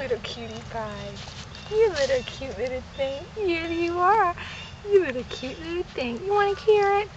little cutie pie. You little cute little thing. Here you are. You little cute little thing. You want a carrot?